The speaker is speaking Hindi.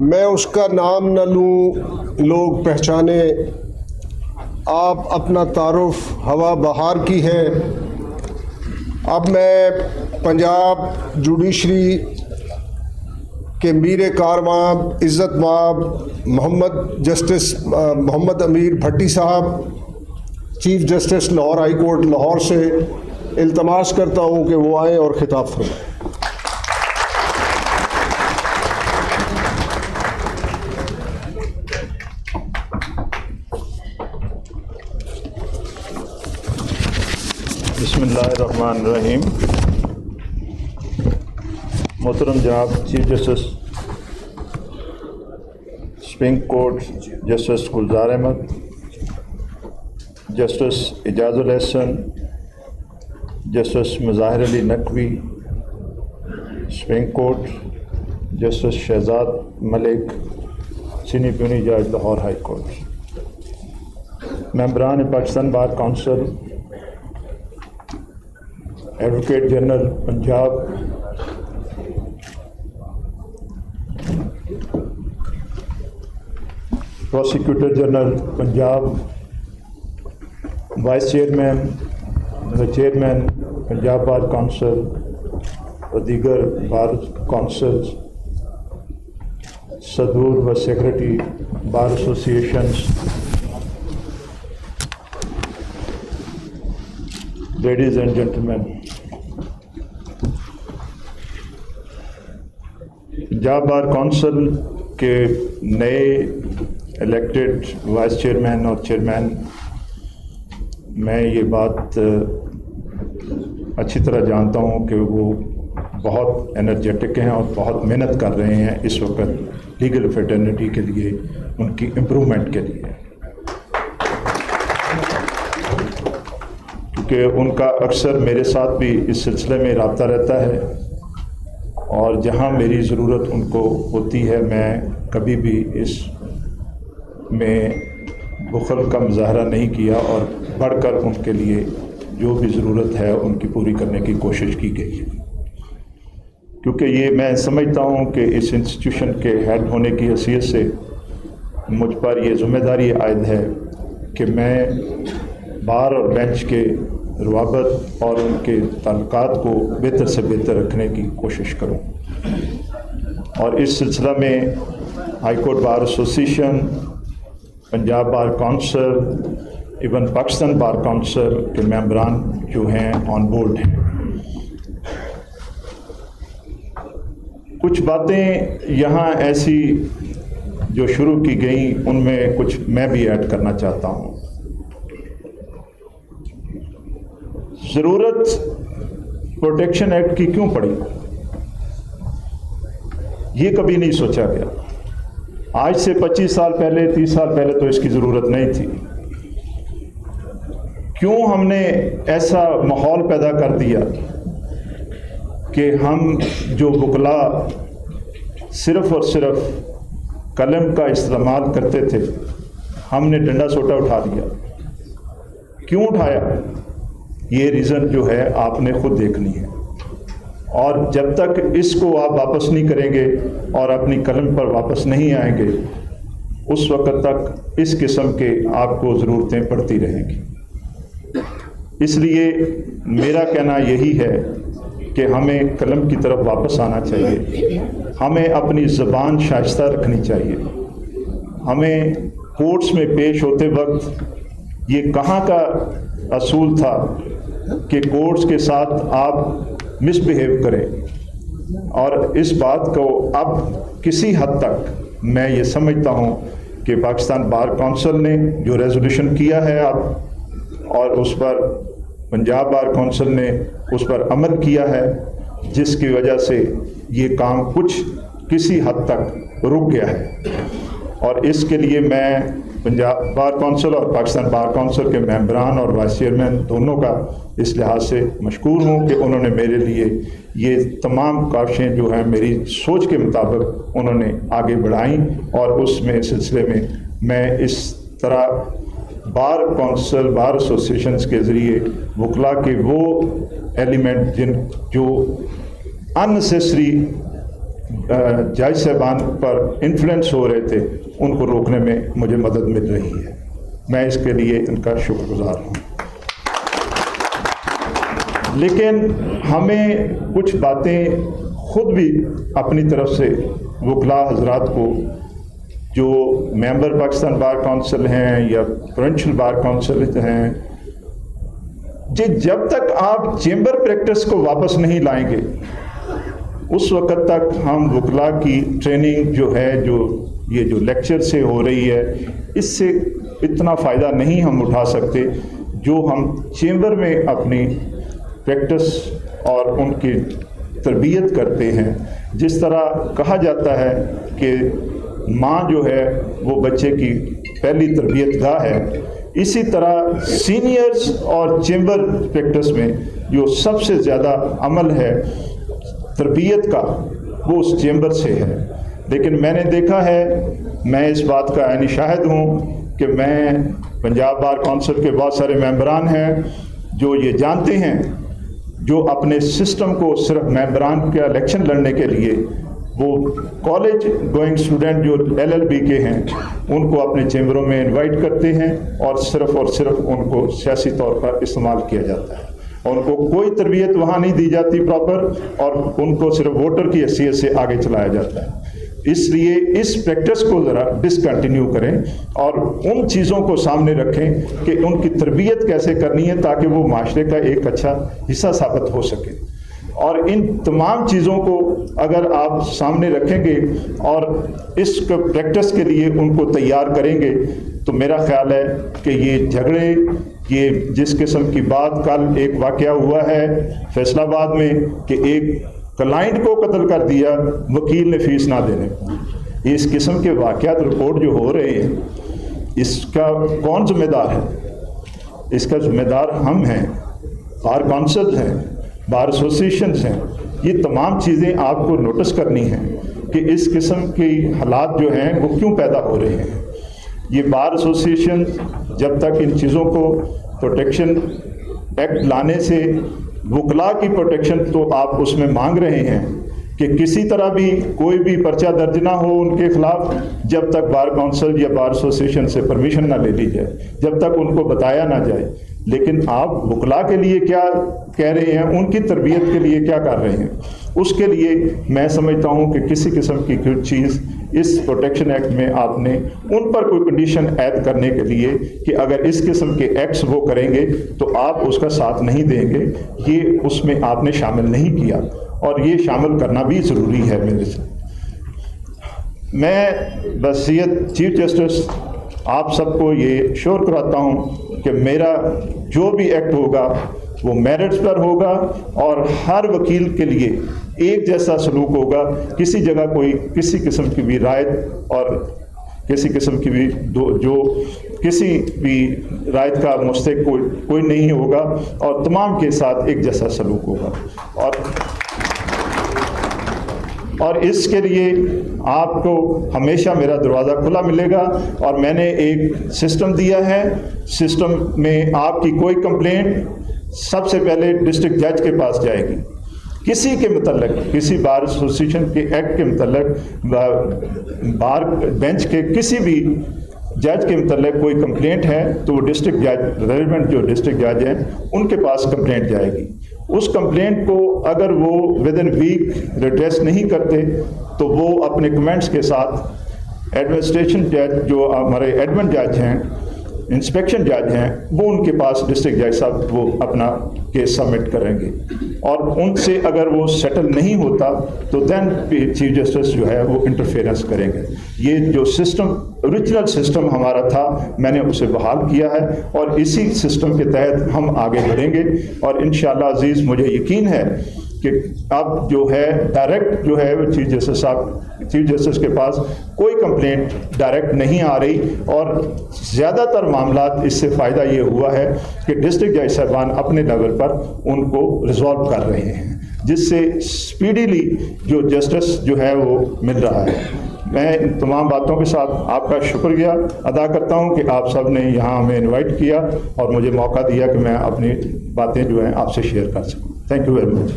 मैं उसका नाम न लूँ, लोग पहचाने। आप अपना तारुफ हवा बहार की है। अब मैं पंजाब जुडिशरी के मीर कारवां, इज़्ज़त माब मोहम्मद जस्टिस मोहम्मद अमीर भट्टी साहब, chief justice Lahore high court Lahore से इल्तमास करता हूँ कि वो आए और ख़िताब फरमाएँ। रहीम मोहतरम जनाब, chief justice supreme court justice Gulzar Ahmed, justice Ijazul Ahsan justice Mazahar Ali Naqvi supreme court justice Shahzad Malik senior puisne जज Lahore high court. मेम्बरान Pakistan bar council advocate general Punjab prosecutor general Punjab vice chairman chairman Punjab bar council और दीगर बार काउंसिल सदूर व secretary bar associations ladies and gentleman Punjab bar council के नए इलेक्टेड वाइस चेयरमैन और चेयरमैन मैं ये बात अच्छी तरह जानता हूँ कि वो बहुत एनर्जेटिक हैं और बहुत मेहनत कर रहे हैं इस वक्त लीगल फेटर्निटी के लिए, उनकी इम्प्रूवमेंट के लिए। क्योंकि उनका अक्सर मेरे साथ भी इस सिलसिले में रबता रहता है। और जहाँ मेरी ज़रूरत उनको होती है, मैं कभी भी इस में बुखल का मुजाहरा नहीं किया और बढ़कर उनके लिए जो भी ज़रूरत है उनकी पूरी करने की कोशिश की गई क्योंकि ये मैं समझता हूँ कि इस इंस्टीट्यूशन के हेड होने की हैसियत से मुझ पर यह ज़िम्मेदारी आयद है कि मैं बार और बेंच के रवाबत और उनके तल्क़ को बेहतर से बेहतर रखने की कोशिश करूँ। और इस सिलसिला में high court bar association, Punjab bar council, even Pakistan bar council के मेम्बरान जो हैं ऑन बोर्ड हैं। कुछ बातें यहाँ ऐसी जो शुरू की गई, उनमें कुछ मैं भी ऐड करना चाहता हूँ। ज़रूरत प्रोटेक्शन एक्ट की क्यों पड़ी? ये कभी नहीं सोचा गया। आज से 25 साल पहले 30 साल पहले तो इसकी ज़रूरत नहीं थी। क्यों हमने ऐसा माहौल पैदा कर दिया कि हम जो बुकला सिर्फ़ और सिर्फ़ कलम का इस्तेमाल करते थे, हमने डंडा सोटा उठा दिया। क्यों उठाया? ये रीज़न जो है आपने खुद देखनी है। और जब तक इसको आप वापस नहीं करेंगे और अपनी कलम पर वापस नहीं आएँगे, उस वक्त तक इस किस्म के आपको ज़रूरतें पड़ती रहेंगी। इसलिए मेरा कहना यही है कि हमें कलम की तरफ़ वापस आना चाहिए। हमें अपनी ज़बान शाइस्ता रखनी चाहिए। हमें कोर्ट्स में पेश होते वक्त ये कहाँ का असूल था कि कोर्ट्स के साथ आप मिसबिहेव करें। और इस बात को अब किसी हद तक मैं ये समझता हूँ कि पाकिस्तान बार काउंसिल ने जो रेजोल्यूशन किया है अब, और उस पर पंजाब बार काउंसिल ने उस पर अमल किया है, जिसकी वजह से ये काम कुछ किसी हद तक रुक गया है। और इसके लिए मैं पंजाब बार कौंसिल और पाकिस्तान बार कौंसिल के मेंबरान और वाइस चेयरमैन दोनों का इस लिहाज से मशहूर हूँ कि उन्होंने मेरे लिए ये तमाम काविशें जो हैं मेरी सोच के मुताबिक उन्होंने आगे बढ़ाई और उसमें सिलसिले में मैं इस तरह बार कौंसिल, बार एसोसिएशन के ज़रिए वकला के वो एलिमेंट जिन, जो अननेसेसरी जज साहबान पर इन्फ्लुएंस हो रहे थे, उनको रोकने में मुझे मदद मिल रही है। मैं इसके लिए इनका शुक्रगुजार हूँ। लेकिन हमें कुछ बातें खुद भी अपनी तरफ़ से वकला हजरात को, जो मेंबर पाकिस्तान बार काउंसिल हैं या प्रोविंशियल बार काउंसिल हैं, जी, जब तक आप चेंबर प्रैक्टिस को वापस नहीं लाएँगे उस वक़्त तक हम वकला की ट्रेनिंग जो है, जो ये जो लेक्चर से हो रही है, इससे इतना फ़ायदा नहीं हम उठा सकते जो हम चेंबर में अपनी प्रैक्टिस और उनकी तरबियत करते हैं। जिस तरह कहा जाता है कि माँ जो है, वो बच्चे की पहली तरबियत गाह है। इसी तरह सीनियर्स और चेंबर प्रैक्टिस में जो सबसे ज़्यादा अमल है तरबियत का, वो उस चैम्बर से है। लेकिन मैंने देखा है, मैं इस बात का यानी शाहिद हूँ कि मैं पंजाब बार काउंसिल के बहुत सारे मेंबरान हैं, जो ये जानते हैं, जो अपने सिस्टम को सिर्फ़ मेंबरान का इलेक्शन लड़ने के लिए, वो कॉलेज गोइंग स्टूडेंट जो एलएलबी के हैं, उनको अपने चैम्बरों में इनवाइट करते हैं और सिर्फ़ और सिर्फ़ उनको सियासी तौर पर इस्तेमाल किया जाता है। उनको कोई तरबियत वहाँ नहीं दी जाती प्रॉपर और उनको सिर्फ़ वोटर की हैसियत से आगे चलाया जाता है। इसलिए इस प्रैक्टिस को ज़रा डिसकंटिन्यू करें और उन चीज़ों को सामने रखें कि उनकी तरबियत कैसे करनी है ताकि वो माशरे का एक अच्छा हिस्सा साबित हो सके। और इन तमाम चीज़ों को अगर आप सामने रखेंगे और इस प्रैक्टिस के लिए उनको तैयार करेंगे तो मेरा ख्याल है कि ये झगड़े ये जिस किस्म की बात कल एक वाक़ हुआ है फैसलाबाद में कि एक क्लाइंट को कत्ल कर दिया, वकील ने फ़ीस ना देने। इस किस्म के वाक़ात रिपोर्ट जो हो रहे हैं, इसका कौन जिम्मेदार है? इसका जिम्मेदार हम हैं बार काउंसिल हैं बार एसोसिएशन हैं। ये तमाम चीज़ें आपको नोटिस करनी हैं कि इस किस्म के हालात जो हैं, वो क्यों पैदा हो रहे हैं? ये बार एसोसिएशन जब तक इन चीज़ों को प्रोटेक्शन एक्ट लाने से वकला की प्रोटेक्शन तो आप उसमें मांग रहे हैं कि किसी तरह भी कोई भी पर्चा दर्ज ना हो उनके खिलाफ, जब तक बार काउंसिल या बार एसोसिएशन से परमिशन ना ले ली जाए, जब तक उनको बताया ना जाए। लेकिन आप वकला के लिए क्या कह रहे हैं, उनकी तरबियत के लिए क्या कर रहे हैं, उसके लिए मैं समझता हूँ कि किसी किस्म की चीज़ इस प्रोटेक्शन एक्ट में आपने उन पर कोई कंडीशन ऐड करने के लिए कि अगर इस किस्म के एक्ट्स वो करेंगे तो आप उसका साथ नहीं देंगे। ये उसमें आपने शामिल नहीं किया। और ये शामिल करना भी ज़रूरी है मेरे से। मैं बसीयत चीफ जस्टिस, आप सबको ये श्योर कराता हूँ कि मेरा जो भी एक्ट होगा वो मेरिट्स पर होगा और हर वकील के लिए एक जैसा सलूक होगा। किसी जगह कोई किसी किस्म की भी रायत और किसी किस्म की भी दो, जो किसी भी रायत का मुस्तक कोई कोई नहीं होगा और तमाम के साथ एक जैसा सलूक होगा। और और इसके लिए आपको हमेशा मेरा दरवाज़ा खुला मिलेगा और मैंने एक सिस्टम दिया है। सिस्टम में आपकी कोई कंप्लेंट सबसे पहले डिस्ट्रिक्ट जज के पास जाएगी। किसी के मतलब किसी बार एसोसिएशन के एक्ट के मतलब बार बेंच के किसी भी जज के मतलब कोई कंप्लेंट है तो वो डिस्ट्रिक्ट जज रेलिवेंट जो डिस्ट्रिक्ट जज हैं, उनके पास कंप्लेंट जाएगी। उस कंप्लेंट को अगर वो विद इन वीक रिड्रेस नहीं करते तो वो अपने कमेंट्स के साथ एडमिनिस्ट्रेशन जज जो हमारे एडमिन जज हैं इंस्पेक्शन जज हैं, वो उनके पास डिस्ट्रिक्ट जज साहब वो अपना केस सबमिट करेंगे। और उनसे अगर वो सेटल नहीं होता तो देन चीफ जस्टिस जो है, वो इंटरफेरेंस करेंगे। ये जो सिस्टम ओरिजिनल सिस्टम हमारा था, मैंने उसे बहाल किया है और इसी सिस्टम के तहत हम आगे बढ़ेंगे। और इन अज़ीज़, मुझे यकीन है कि अब जो है डायरेक्ट जो है चीफ जस्टिस साहब चीफ जस्टिस के पास कोई कंप्लेंट डायरेक्ट नहीं आ रही और ज़्यादातर मामला इससे फ़ायदा ये हुआ है कि डिस्ट्रिक्ट जज साहबान अपने लेवल पर उनको रिजॉल्व कर रहे हैं, जिससे स्पीडीली जो जस्टिस जो है वो मिल रहा है। मैं इन तमाम बातों के साथ आपका शुक्रिया अदा करता हूँ कि आप सबने यहाँ हमें इनवाइट किया और मुझे मौका दिया कि मैं अपनी बातें जो हैं आपसे शेयर कर सकूँ। Thank you very much